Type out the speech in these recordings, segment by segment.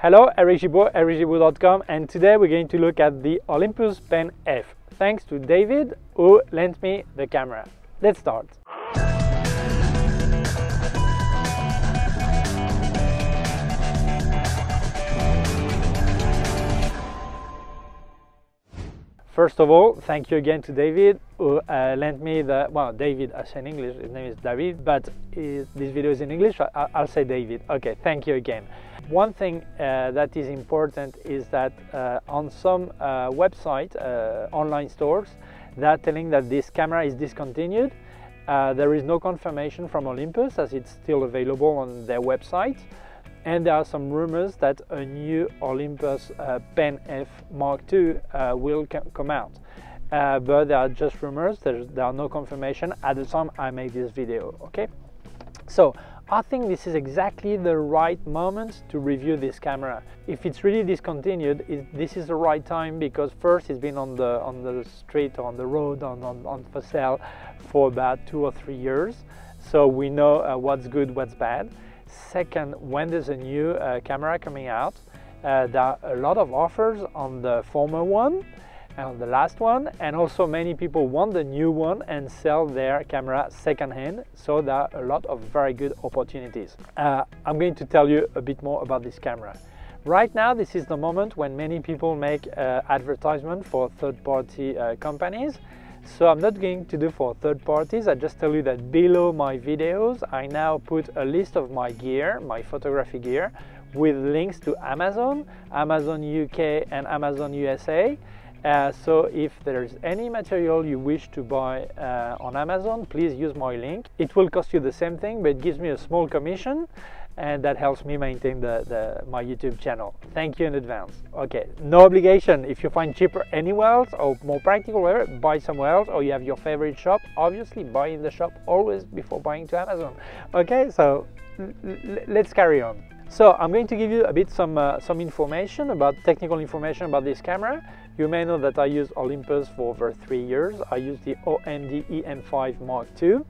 Hello, Eric ericgibaud.com and today we're going to look at the Olympus Pen F thanks to David who lent me the camera. Let's start. First of all, thank you again to David who uh, lent me the, well, David, say in English, his name is David, but is, this video is in English, I, will say David. Okay, thank you again. One thing uh, that is important is that uh, on some uh, website, uh, online stores, they're telling that this camera is discontinued. Uh, there is no confirmation from Olympus as it's still available on their website and there are some rumors that a new Olympus uh, Pen F Mark II uh, will come out. Uh, but they are just rumors, there, there are no confirmation at the time I made this video, okay? So I think this is exactly the right moment to review this camera. If it's really discontinued, it, this is the right time because first it's been on the on the street, on the road, on, on, on for sale for about two or three years. So we know uh, what's good, what's bad. Second, when there's a new uh, camera coming out, uh, there are a lot of offers on the former one and on the last one and also many people want the new one and sell their camera secondhand so there are a lot of very good opportunities. Uh, I'm going to tell you a bit more about this camera. Right now this is the moment when many people make uh, advertisement for third-party uh, companies so I'm not going to do for third parties, I just tell you that below my videos I now put a list of my gear, my photography gear, with links to Amazon, Amazon UK and Amazon USA. Uh, so if there's any material you wish to buy uh, on Amazon, please use my link. It will cost you the same thing, but it gives me a small commission and that helps me maintain the, the, my YouTube channel. Thank you in advance. Okay, no obligation. If you find cheaper anywhere else or more practical, buy somewhere else or you have your favorite shop, obviously buy in the shop always before buying to Amazon. Okay, so let's carry on. So I'm going to give you a bit some, uh, some information about technical information about this camera. You may know that I use Olympus for over three years. I use the OMD EM5 Mark II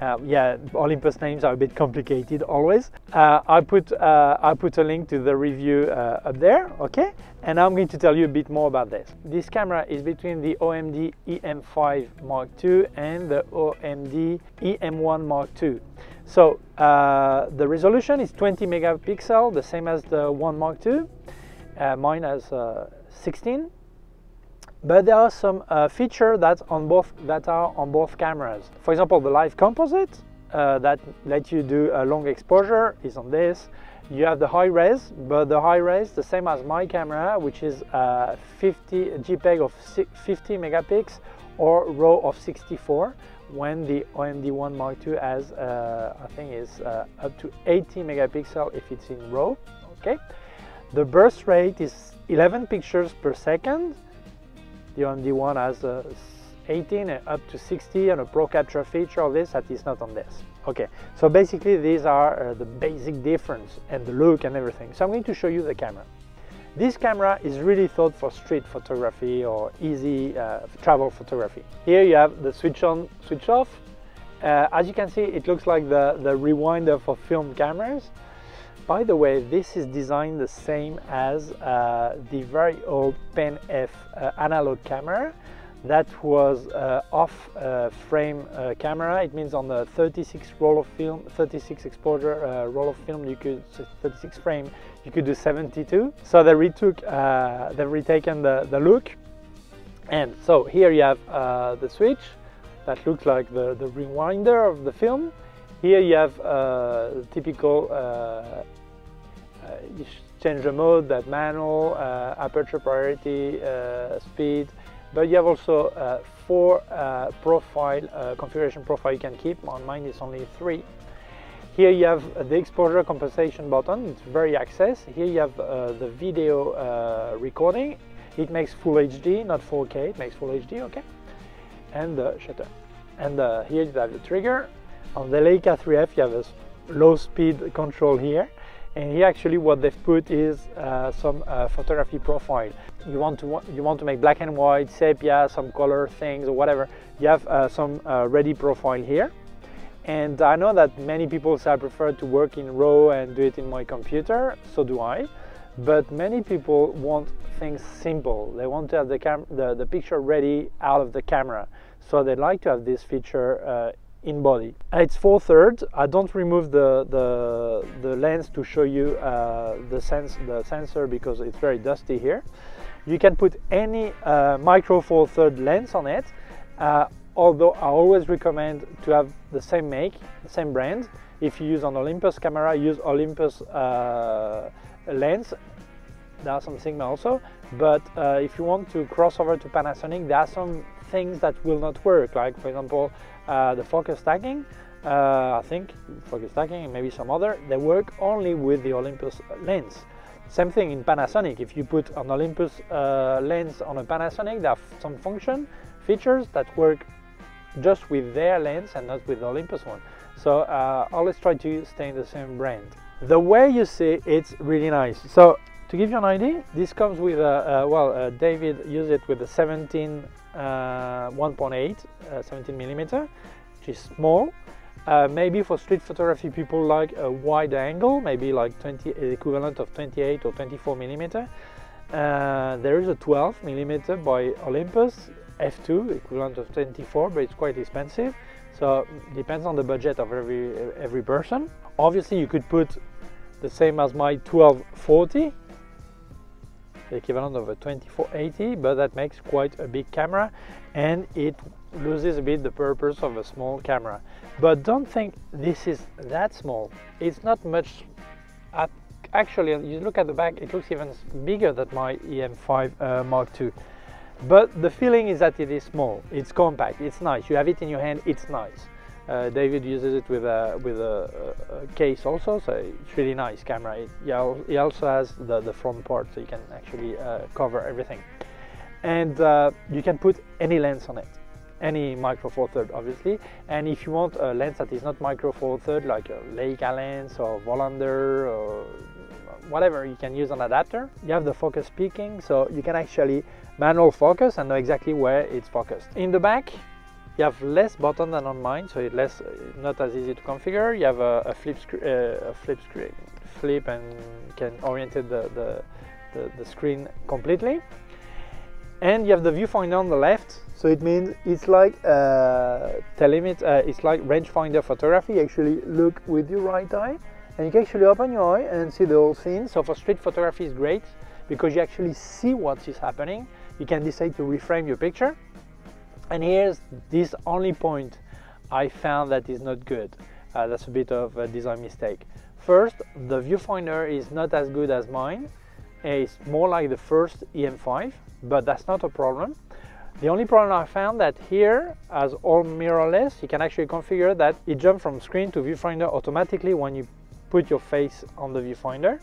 uh, yeah, Olympus names are a bit complicated always. Uh, I put uh, I put a link to the review uh, up there, okay? And I'm going to tell you a bit more about this. This camera is between the OMD EM5 Mark II and the OMD EM1 Mark II. So uh, the resolution is 20 megapixel, the same as the one Mark II. Uh, mine has 16 but there are some uh, features that on both that are on both cameras. For example, the live composite uh, that lets you do a long exposure is on this. You have the high res, but the high res the same as my camera, which is uh, 50 JPEG of 50 megapixels or RAW of 64. When the OMD1 Mark II has, uh, I think, is uh, up to 80 megapixel if it's in RAW. Okay, the burst rate is 11 pictures per second the OMD one has a 18 and up to 60 and a Pro Capture feature of this that is not on this. Okay, so basically these are uh, the basic difference and the look and everything. So I'm going to show you the camera. This camera is really thought for street photography or easy uh, travel photography. Here you have the switch on, switch off. Uh, as you can see, it looks like the, the rewinder for film cameras. By the way, this is designed the same as uh, the very old Pen F uh, analog camera that was uh, off uh, frame uh, camera. It means on the 36 roll of film, 36 exposure uh, roll of film, you could 36 frame, you could do 72. So they retook, they've retaken the, the look. And so here you have the switch that looks like the, the rewinder of the film. Here you have uh, typical uh, uh, change the mode, that manual, uh, aperture priority, uh, speed, but you have also uh, four profile configuration profile you can keep. On mine is only three. Here you have the exposure compensation button, it's very access. Here you have the video recording. It makes full HD, not 4K, it makes full HD, okay? And the shutter. And here you have the trigger, on the Leica 3F you have a low speed control here and here actually what they've put is uh, some uh, photography profile. You want to you want to make black and white, sepia, some color things or whatever. You have uh, some uh, ready profile here. And I know that many people say I prefer to work in RAW and do it in my computer, so do I. But many people want things simple. They want to have the, the, the picture ready out of the camera. So they like to have this feature uh, in body. It's four thirds. I don't remove the, the, the lens to show you uh, the, sense, the sensor because it's very dusty here. You can put any uh, micro four third lens on it. Uh, although I always recommend to have the same make, the same brand. If you use an Olympus camera, use Olympus uh, lens. There are some Sigma also, but uh, if you want to cross over to Panasonic, there are some things that will not work. Like for example, uh, the focus stacking. Uh, I think focus stacking and maybe some other. They work only with the Olympus lens. Same thing in Panasonic. If you put an Olympus uh, lens on a Panasonic, there are some function features that work just with their lens and not with the Olympus one. So uh, always try to stay in the same brand. The way you see it's really nice. So to give you an idea, this comes with a, uh, well, David used it with a 17 uh, 1.8, uh, 17 millimeter, which is small. Uh, maybe for street photography, people like a wide angle, maybe like 20, equivalent of 28 or 24 millimeter. there is a 12 millimeter by Olympus f2 equivalent of 24 but it's quite expensive so depends on the budget of every every person obviously you could put the same as my 1240 equivalent of a 2480 but that makes quite a big camera and it loses a bit the purpose of a small camera. But don't think this is that small. It's not much actually you look at the back it looks even bigger than my em5 uh, mark ii but the feeling is that it is small. It's compact. It's nice. You have it in your hand. It's nice uh, David uses it with a with a, a, case also so it's really nice camera. It, also has the, the front part so you can actually uh, cover everything. And uh, you can put any lens on it. Any micro four third obviously. And if you want a lens that is not micro four third like a Leica lens or Voigtländer or whatever you can use an adapter you have the focus peaking so you can actually manual focus and know exactly where it's focused. In the back you have less button than on mine so it's less not as easy to configure. You have a, a flip uh, a flip screen flip and can orient the, the, the, the screen completely. And you have the viewfinder on the left so it means it's like uh, telemet uh, it's like rangefinder photography. Actually look with your right eye and you can actually open your eye and see the whole scene. So for street photography is great because you actually see what is happening. You can decide to reframe your picture and here's this only point I found that is not good. Uh, that's a bit of a design mistake. First the viewfinder is not as good as mine. It's more like the first EM5 but that's not a problem. The only problem I found that here, as all mirrorless, you can actually configure that it jumps from screen to viewfinder automatically when you put your face on the viewfinder.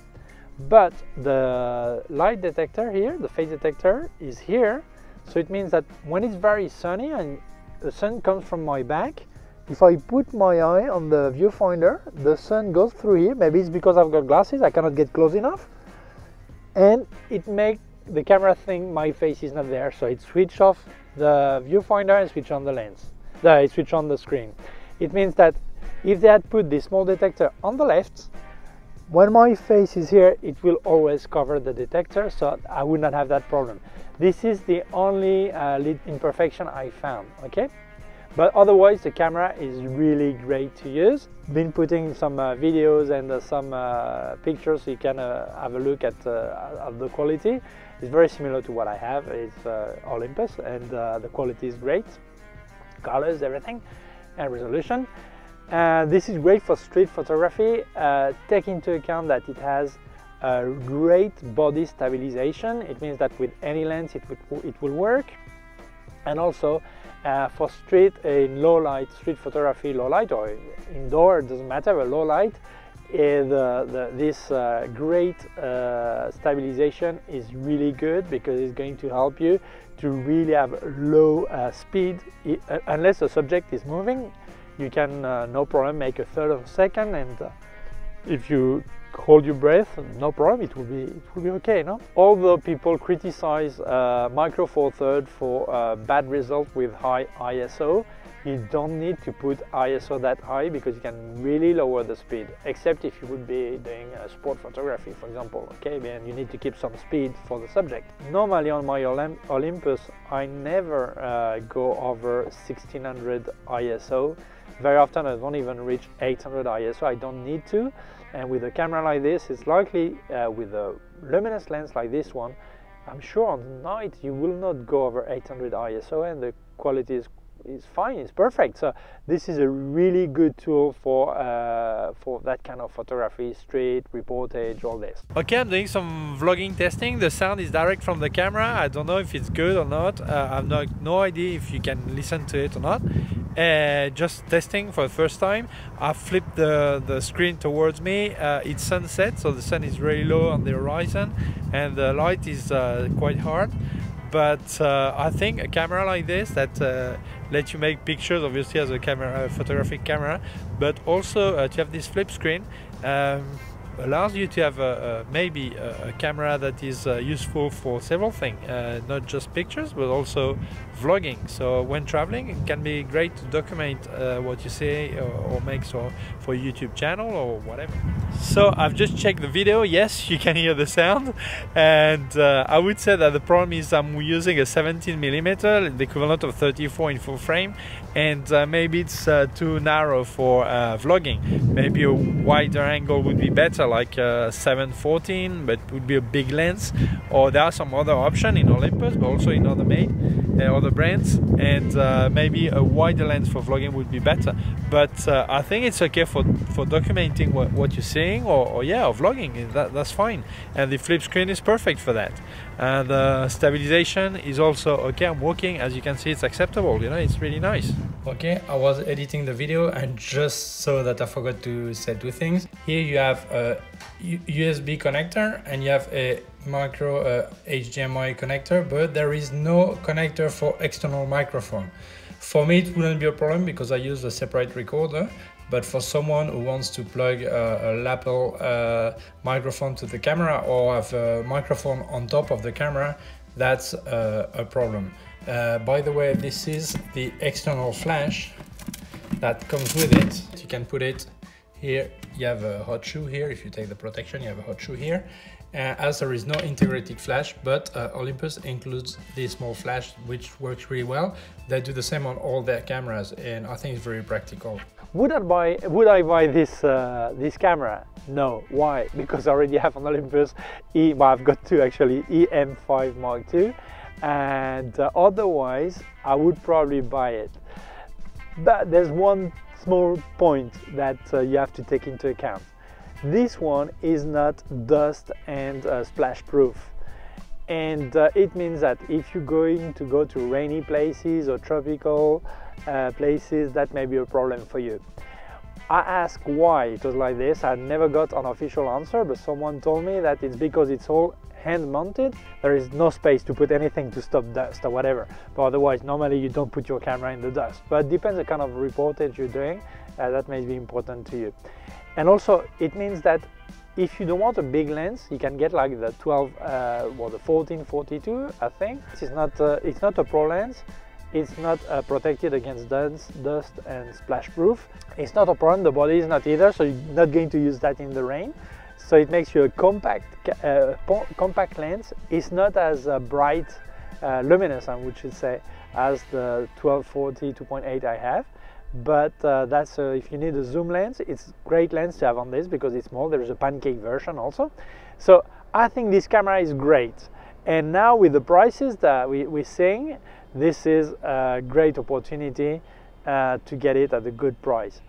But the light detector here the face detector is here so it means that when it's very sunny and the sun comes from my back if I put my eye on the viewfinder the sun goes through here. Maybe it's because I've got glasses I cannot get close enough. And it makes the camera think my face is not there. So it switch off the viewfinder and switch on the lens. The, it switch on the screen. It means that if they had put this small detector on the left, when my face is here, it will always cover the detector, so I would not have that problem. This is the only uh, imperfection I found, okay? But otherwise, the camera is really great to use. Been putting some uh, videos and uh, some uh, pictures so you can uh, have a look at, uh, at, the quality. It's very similar to what I have. It's uh, Olympus and the quality is great. Colors, everything, and resolution. Uh, this is great for street photography. Uh, take into account that it has a great body stabilization. It means that with any lens it, would, it will work. And also uh, for street in low light, street photography, low light or indoor, doesn't matter, but low light, uh, the, the, this uh, great uh, stabilization is really good because it's going to help you to really have low speed unless the subject is moving you can uh, no problem make a third of a second and uh, if you hold your breath no problem it will be it will be okay no? Although people criticize uh, micro four third for uh, bad result with high iso you don't need to put ISO that high because you can really lower the speed except if you would be doing sport photography for example okay? Then you need to keep some speed for the subject. Normally on my Olymp Olympus I never uh, go over 1600 ISO very often I don't even reach 800 ISO I don't need to and with a camera like this it's likely uh, with a luminous lens like this one I'm sure on night you will not go over 800 ISO and the quality is is fine, it's perfect. So this is a really good tool for uh, for that kind of photography, street, reportage, all this. Okay, I'm doing some vlogging testing. The sound is direct from the camera. I don't know if it's good or not. Uh, I've no, no idea if you can listen to it or not. Uh, just testing for the first time. I flipped the, the screen towards me. Uh, it's sunset, so the sun is really low on the horizon and the light is uh, quite hard but uh, I think a camera like this that uh, lets you make pictures obviously as a camera a photographic camera but also uh, to have this flip screen um, allows you to have a, a maybe a, camera that is uh, useful for several things, uh, not just pictures, but also vlogging. So when traveling, it can be great to document uh, what you say or, or make so for YouTube channel or whatever. So I've just checked the video. Yes, you can hear the sound, and uh, I would say that the problem is I'm using a 17 millimeter, the equivalent of 34 in full frame, and uh, maybe it's uh, too narrow for vlogging. Maybe a wider angle would be better like a 714 but would be a big lens. Or there are some other option in Olympus but also in other made uh, other brands. And uh, maybe a wider lens for vlogging would be better. But uh, I think it's okay for for documenting what, what you're seeing or, or yeah or vlogging. That, that's fine. And the flip screen is perfect for that. And the stabilization is also okay. I'm working. As you can see it's acceptable. You know it's really nice. Okay I was editing the video and just saw that I forgot to say two things. Here you have a USB connector and you have a micro uh, HDMI connector but there is no connector for external microphone. For me it wouldn't be a problem because I use a separate recorder but for someone who wants to plug a, a lapel uh, microphone to the camera or have a microphone on top of the camera that's uh, a problem. Uh, by the way this is the external flash that comes with it. You can put it here you have a hot shoe here if you take the protection you have a hot shoe here. Uh, as there is no integrated flash but uh, Olympus includes this small flash which works really well. They do the same on all their cameras and I think it's very practical. Would I buy would I buy this uh, this camera? No. Why? Because I already have an Olympus E well, I've got two actually EM5 Mark II and uh, otherwise I would probably buy it. But there's one small point that uh, you have to take into account. This one is not dust and uh, splash proof and uh, it means that if you're going to go to rainy places or tropical uh, places that may be a problem for you. I asked why. It was like this, I never got an official answer but someone told me that it's because it's all hand mounted there is no space to put anything to stop dust or whatever. But otherwise normally you don't put your camera in the dust. But it depends the kind of reportage you're doing. Uh, that may be important to you. And also it means that if you don't want a big lens you can get like the 12 uh, well the 1442 I think. It's not uh, it's not a pro lens it's not uh, protected against dust, dust and splash proof. It's not a problem. The body is not either so you're not going to use that in the rain. So it makes you a compact uh, compact lens. It's not as uh, bright uh, luminous I would say as the 1240 2.8 I have. But uh, that's uh, if you need a zoom lens it's great lens to have on this because it's small. There's a pancake version also. So I think this camera is great. And now with the prices that we, we're seeing this is a great opportunity uh, to get it at a good price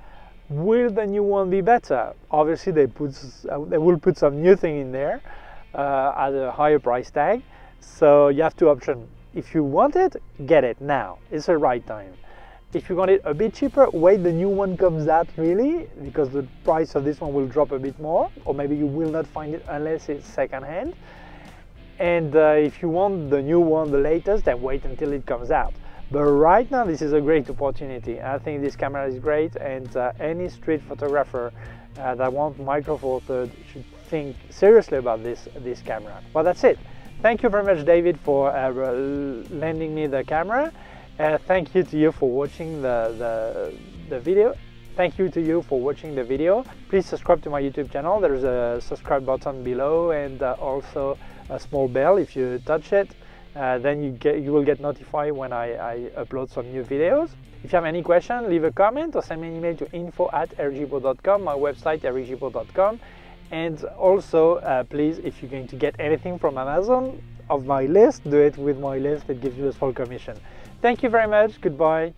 Will the new one be better? Obviously, they put uh, they will put some new thing in there uh, at a higher price tag. So you have two options. If you want it, get it now. It's the right time. If you want it a bit cheaper, wait the new one comes out really, because the price of this one will drop a bit more, or maybe you will not find it unless it's second hand. And uh, if you want the new one, the latest, then wait until it comes out. But right now, this is a great opportunity. I think this camera is great, and uh, any street photographer uh, that wants micro four thirds should think seriously about this this camera. Well, that's it. Thank you very much, David, for uh, lending me the camera. Uh, thank you to you for watching the, the, the video. Thank you to you for watching the video. Please subscribe to my YouTube channel. There's a subscribe button below and uh, also a small bell if you touch it. Uh, then you get you will get notified when I, I, upload some new videos. If you have any question, leave a comment or send me an email to info at ericgibaud.com, my website ericgibaud.com. And also, uh, please, if you're going to get anything from Amazon of my list, do it with my list. It gives you a small commission. Thank you very much. Goodbye.